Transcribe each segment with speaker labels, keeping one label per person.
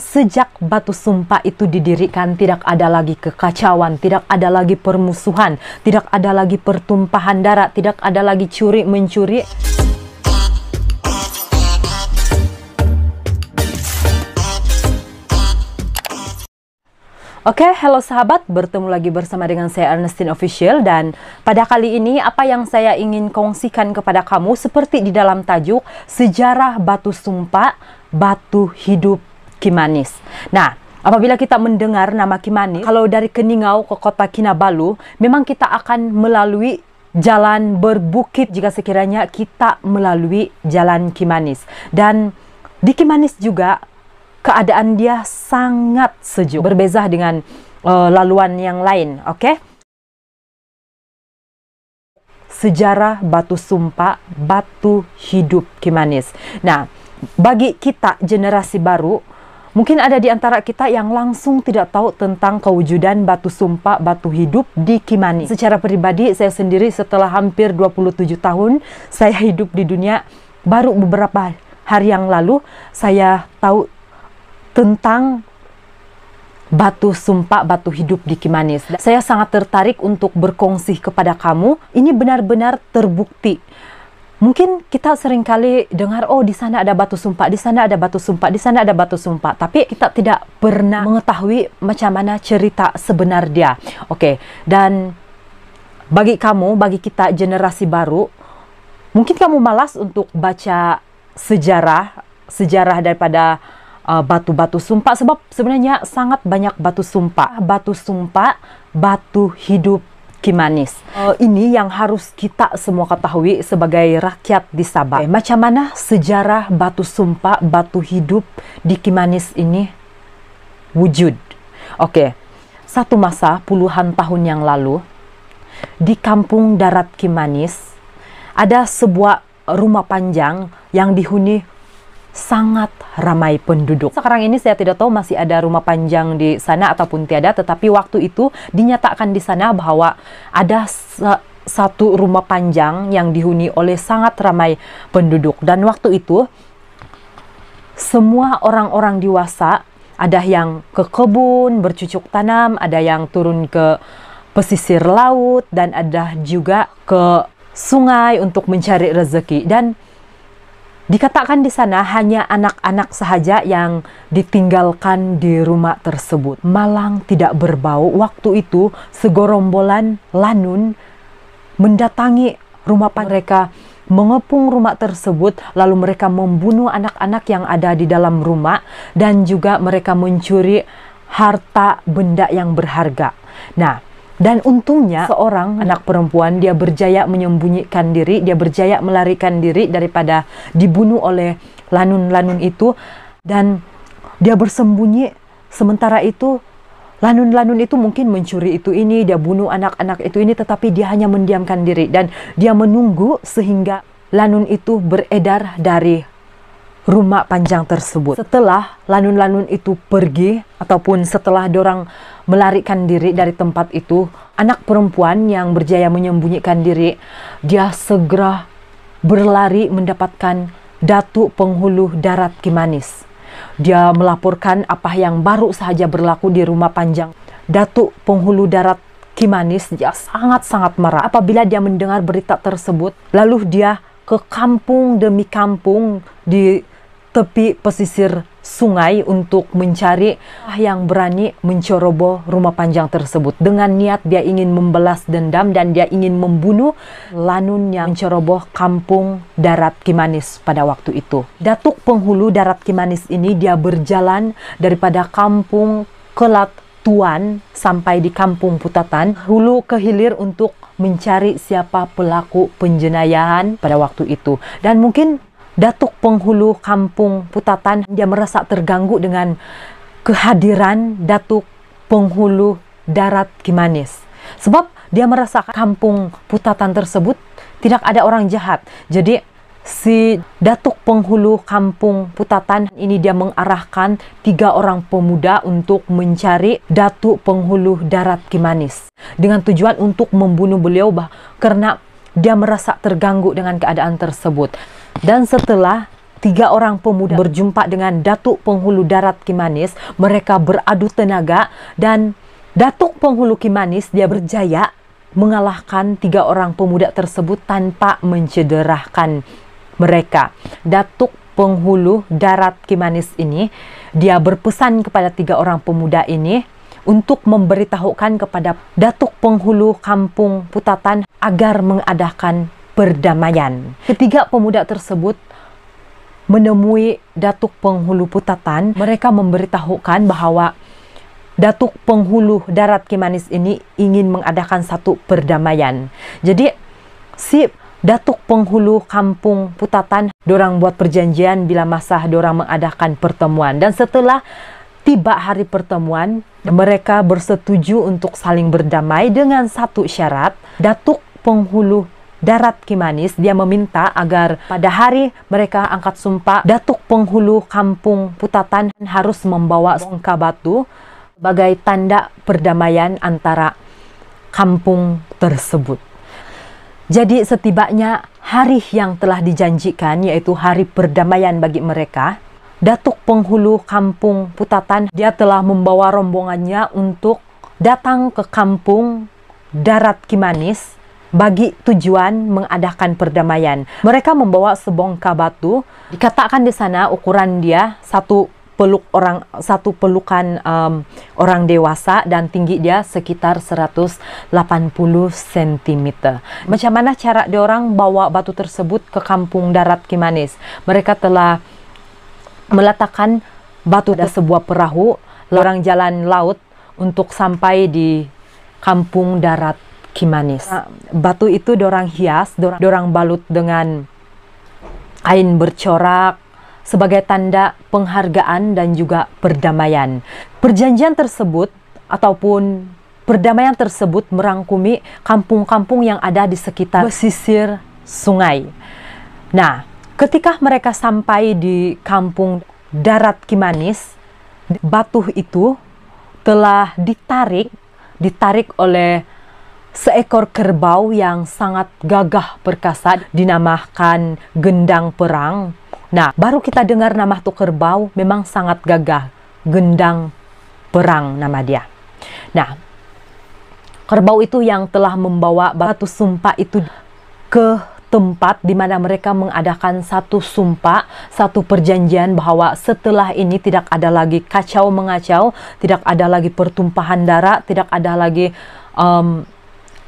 Speaker 1: Sejak batu sumpah itu didirikan, tidak ada lagi kekacauan, tidak ada lagi permusuhan, tidak ada lagi pertumpahan darah, tidak ada lagi curi mencuri. Oke, okay, halo sahabat, bertemu lagi bersama dengan saya Ernestine Official dan pada kali ini apa yang saya ingin kongsikan kepada kamu seperti di dalam tajuk Sejarah Batu Sumpah, Batu Hidup Kimanis. Nah, apabila kita mendengar nama Kimanis, kalau dari Keningau ke kota Kinabalu, memang kita akan melalui jalan berbukit jika sekiranya kita melalui jalan Kimanis. Dan di Kimanis juga keadaan dia sangat sejuk, berbeza dengan uh, laluan yang lain, oke? Okay? Sejarah batu sumpah, batu hidup Kimanis. Nah, bagi kita generasi baru, mungkin ada di antara kita yang langsung tidak tahu tentang kewujudan batu sumpah, batu hidup di Kimanis. Secara pribadi, saya sendiri setelah hampir 27 tahun saya hidup di dunia, baru beberapa hari yang lalu saya tahu tentang batu sumpah, batu hidup di Kimanis. Saya sangat tertarik untuk berkongsi kepada kamu. Ini benar-benar terbukti. Mungkin kita sering kali dengar, oh di sana ada batu sumpah, di sana ada batu sumpah, di sana ada batu sumpah. Tapi kita tidak pernah mengetahui macam mana cerita sebenar dia. Oke, okay. dan bagi kamu, bagi kita generasi baru, mungkin kamu malas untuk baca sejarah, sejarah daripada Uh, batu-batu uh, sumpah sebab sebenarnya sangat banyak batu sumpah batu sumpah batu hidup Kimanis. Uh, ini yang harus kita semua ketahui sebagai rakyat di Sabah. Okay, macam mana sejarah batu sumpah, batu hidup di Kimanis ini wujud? Oke, okay. satu masa puluhan tahun yang lalu di kampung darat Kimanis ada sebuah rumah panjang yang dihuni sangat ramai penduduk. Sekarang ini saya tidak tahu masih ada rumah panjang di sana ataupun tiada, tetapi waktu itu dinyatakan di sana bahwa ada satu rumah panjang yang dihuni oleh sangat ramai penduduk. Dan waktu itu semua orang-orang dewasa ada yang ke kebun bercucuk tanam, ada yang turun ke pesisir laut dan ada juga ke sungai untuk mencari rezeki dan Dikatakan di sana hanya anak-anak sahaja yang ditinggalkan di rumah tersebut. Malang tidak berbau. Waktu itu segorombolan lanun mendatangi rumah mereka, mengepung rumah tersebut, lalu mereka membunuh anak-anak yang ada di dalam rumah dan juga mereka mencuri harta benda yang berharga. Nah, dan untungnya seorang anak perempuan dia berjaya menyembunyikan diri, dia berjaya melarikan diri daripada dibunuh oleh lanun-lanun itu. Dan dia bersembunyi. Sementara itu lanun-lanun itu mungkin mencuri itu ini, dia bunuh anak-anak itu ini tetapi dia hanya mendiamkan diri. Dan dia menunggu sehingga lanun itu beredar dari rumah panjang tersebut. Setelah lanun-lanun itu pergi ataupun setelah dorang melarikan diri dari tempat itu, anak perempuan yang berjaya menyembunyikan diri, dia segera berlari mendapatkan Datu Penghulu Darat Kimanis. Dia melaporkan apa yang baru saja berlaku di rumah panjang. Datu Penghulu Darat Kimanis dia sangat-sangat marah apabila dia mendengar berita tersebut. Lalu dia ke kampung demi kampung di tepi pesisir sungai untuk mencari yang berani mencoroboh rumah panjang tersebut dengan niat dia ingin membelas dendam dan dia ingin membunuh lanun yang mencoroboh kampung darat Kimanis pada waktu itu. Datuk penghulu darat Kimanis ini dia berjalan daripada kampung Kelat Tuan sampai di kampung Putatan hulu ke hilir untuk mencari siapa pelaku penjenayahan pada waktu itu dan mungkin Datuk penghulu kampung Putatan dia merasa terganggu dengan kehadiran Datuk penghulu darat Kimanis. Sebab dia merasa kampung Putatan tersebut tidak ada orang jahat. Jadi si Datuk penghulu kampung Putatan ini dia mengarahkan tiga orang pemuda untuk mencari Datuk penghulu darat Kimanis dengan tujuan untuk membunuh beliau bah karena dia merasa terganggu dengan keadaan tersebut. Dan setelah tiga orang pemuda berjumpa dengan Datuk Penghulu Darat Kimanis. Mereka beradu tenaga dan Datuk Penghulu Kimanis dia berjaya mengalahkan tiga orang pemuda tersebut tanpa mencederahkan mereka. Datuk Penghulu Darat Kimanis ini dia berpesan kepada tiga orang pemuda ini untuk memberitahukan kepada Datuk Penghulu Kampung Putatan agar mengadakan perdamaian. Ketiga pemuda tersebut menemui Datuk Penghulu Putatan, mereka memberitahukan bahwa Datuk Penghulu Darat Kimanis ini ingin mengadakan satu perdamaian. Jadi si Datuk Penghulu Kampung Putatan dorang buat perjanjian bila masa dorang mengadakan pertemuan dan setelah tiba hari pertemuan mereka bersetuju untuk saling berdamai dengan satu syarat Datuk Penghulu Darat Kimanis, dia meminta agar pada hari mereka angkat sumpah, Datuk Penghulu Kampung Putatan harus membawa bongka batu sebagai tanda perdamaian antara kampung tersebut. Jadi setibanya hari yang telah dijanjikan yaitu hari perdamaian bagi mereka, Datuk Penghulu Kampung Putatan dia telah membawa rombongannya untuk datang ke kampung Darat Kimanis bagi tujuan mengadakan perdamaian. Mereka membawa sebongkah batu. Dikatakan di sana ukuran dia satu peluk orang satu pelukan um, orang dewasa dan tinggi dia sekitar 180 cm. Macam mana cara diorang bawa batu tersebut ke kampung darat Kimanis? Mereka telah meletakkan batu di sebuah perahu, orang jalan laut untuk sampai di kampung darat Kimanis. Nah, batu itu dorang hias, dorang, dorang balut dengan kain bercorak sebagai tanda penghargaan dan juga perdamaian. Perjanjian tersebut ataupun perdamaian tersebut merangkumi kampung-kampung yang ada di sekitar pesisir sungai. Nah, ketika mereka sampai di kampung Darat Kimanis, batu itu telah ditarik ditarik oleh seekor kerbau yang sangat gagah perkasa dinamakan gendang perang. Nah, baru kita dengar nama tuh kerbau memang sangat gagah. Gendang perang nama dia. Nah, kerbau itu yang telah membawa batu sumpah itu ke tempat di mana mereka mengadakan satu sumpah, satu perjanjian bahwa setelah ini tidak ada lagi kacau mengacau, tidak ada lagi pertumpahan darah, tidak ada lagi um,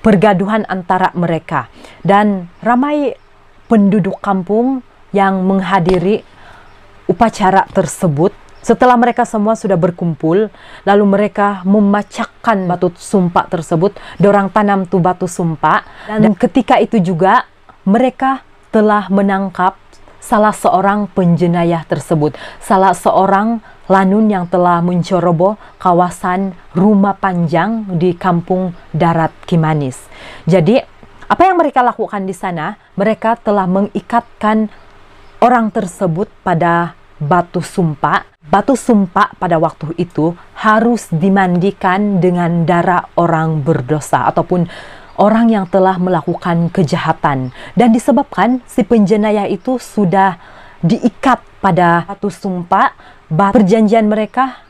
Speaker 1: pergaduhan antara mereka. Dan ramai penduduk kampung yang menghadiri upacara tersebut. Setelah mereka semua sudah berkumpul, lalu mereka memacakkan batu sumpah tersebut, dorang tanam tu batu sumpah, dan ketika itu juga mereka telah menangkap salah seorang penjenayah tersebut, salah seorang lanun yang telah menceroboh kawasan rumah panjang di kampung Darat Kimanis. Jadi, apa yang mereka lakukan di sana? Mereka telah mengikatkan orang tersebut pada batu sumpah. Batu sumpah pada waktu itu harus dimandikan dengan darah orang berdosa ataupun orang yang telah melakukan kejahatan. Dan disebabkan si penjenayah itu sudah diikat pada batu sumpah perjanjian mereka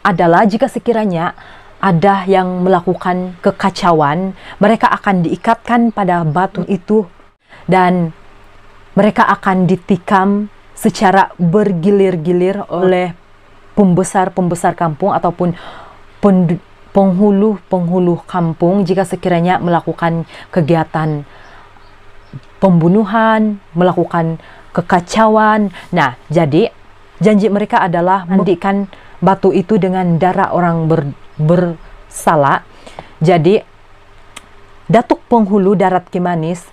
Speaker 1: adalah jika sekiranya ada yang melakukan kekacauan, mereka akan diikatkan pada batu itu. Dan mereka akan ditikam secara bergilir-gilir oleh pembesar-pembesar kampung ataupun penghulu-penghulu kampung jika sekiranya melakukan kegiatan pembunuhan, melakukan kekacauan. Nah, jadi Janji mereka adalah mandikan batu itu dengan darah orang ber, bersalah. Jadi Datuk Penghulu Darat Kimanis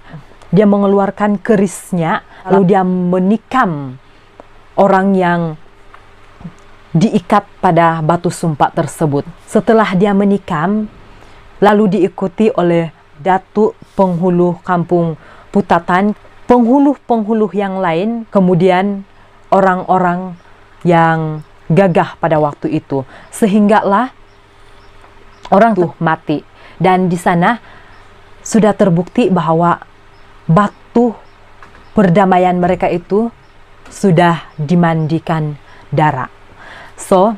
Speaker 1: dia mengeluarkan kerisnya lalu dia menikam orang yang diikat pada batu sumpah tersebut. Setelah dia menikam, lalu diikuti oleh Datuk Penghulu Kampung Putatan, penghulu-penghulu yang lain, kemudian orang-orang yang gagah pada waktu itu sehinggalah orang tuh mati dan di sana sudah terbukti bahwa batu perdamaian mereka itu sudah dimandikan darah. So,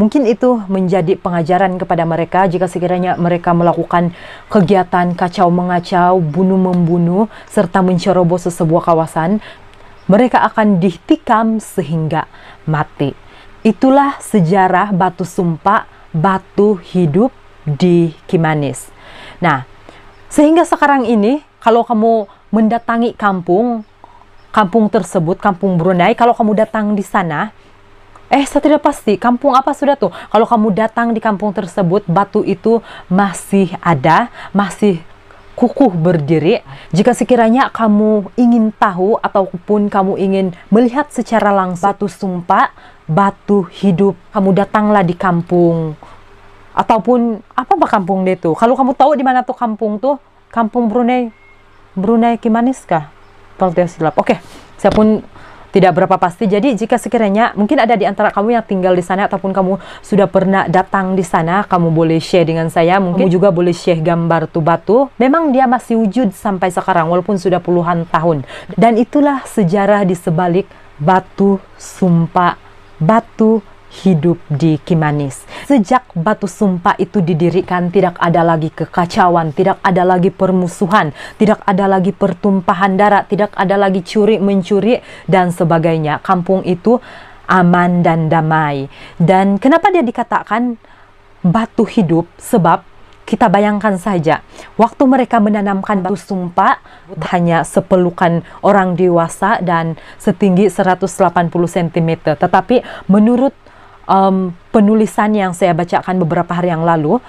Speaker 1: mungkin itu menjadi pengajaran kepada mereka jika sekiranya mereka melakukan kegiatan kacau mengacau, bunuh membunuh, serta mencerobos sebuah kawasan, mereka akan ditikam sehingga mati. Itulah sejarah batu sumpah, batu hidup di Kimanis. Nah, sehingga sekarang ini kalau kamu mendatangi kampung, kampung tersebut, kampung Brunei, kalau kamu datang di sana, Eh, saya tidak pasti kampung apa sudah tuh. Kalau kamu datang di kampung tersebut, batu itu masih ada, masih kukuh berdiri. Jika sekiranya kamu ingin tahu ataupun kamu ingin melihat secara langsung batu sumpah, batu hidup, kamu datanglah di kampung ataupun apa apa kampung itu. Kalau kamu tahu di mana tuh kampung tuh, kampung Brunei, Brunei Kimanis kah? Kalau tidak silap. Oke, saya pun tidak berapa pasti. Jadi jika sekiranya mungkin ada di antara kamu yang tinggal di sana ataupun kamu sudah pernah datang di sana, kamu boleh share dengan saya. Mungkin kamu juga boleh share gambar tuh batu. Memang dia masih wujud sampai sekarang walaupun sudah puluhan tahun. Dan itulah sejarah di sebalik batu sumpah batu hidup di Kimanis. Sejak batu sumpah itu didirikan, tidak ada lagi kekacauan, tidak ada lagi permusuhan, tidak ada lagi pertumpahan darah, tidak ada lagi curi-mencuri, dan sebagainya. Kampung itu aman dan damai. Dan kenapa dia dikatakan batu hidup? Sebab kita bayangkan saja, waktu mereka menanamkan batu sumpah hanya sepelukan orang dewasa dan setinggi 180 cm. Tetapi menurut um, penulisan yang saya bacakan beberapa hari yang lalu,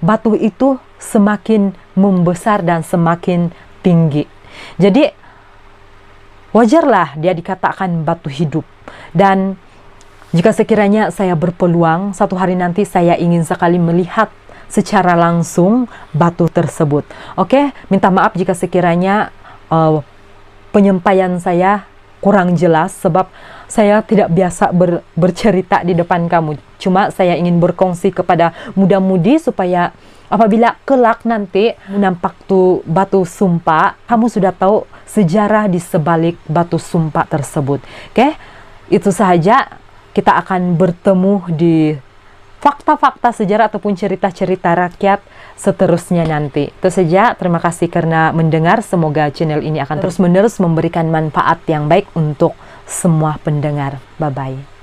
Speaker 1: batu itu semakin membesar dan semakin tinggi. Jadi wajarlah dia dikatakan batu hidup. Dan jika sekiranya saya berpeluang satu hari nanti saya ingin sekali melihat secara langsung batu tersebut. Oke, minta maaf jika sekiranya uh, penyampaian saya kurang jelas sebab saya tidak biasa ber, bercerita di depan kamu. Cuma saya ingin berkongsi kepada muda-mudi supaya apabila kelak nanti nampak tu batu sumpah, kamu sudah tahu sejarah di sebalik batu sumpah tersebut. Oke, itu saja. Kita akan bertemu di fakta-fakta sejarah ataupun cerita-cerita rakyat seterusnya nanti. Itu saja, terima kasih karena mendengar. Semoga channel ini akan terus-menerus memberikan manfaat yang baik untuk semua pendengar. Bye-bye.